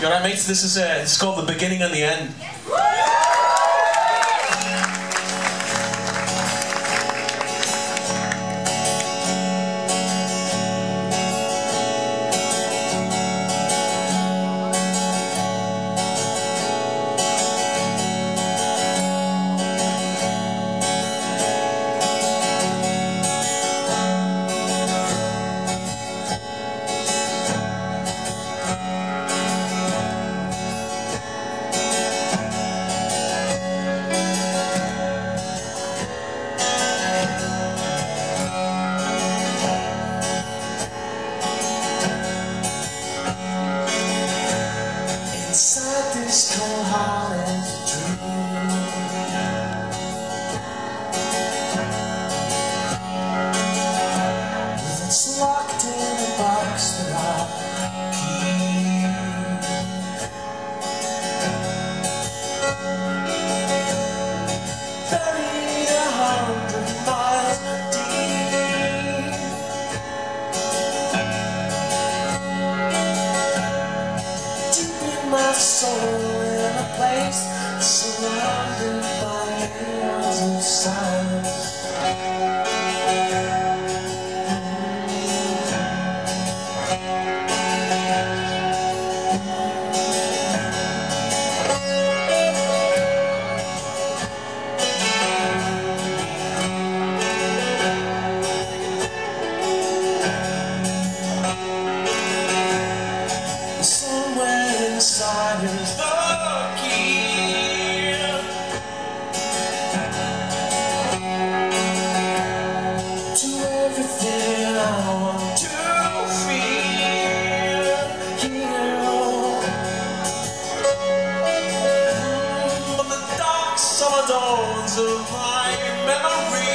You know what I mean? So this is a, it's called the beginning and the end. side. dawns of my memory.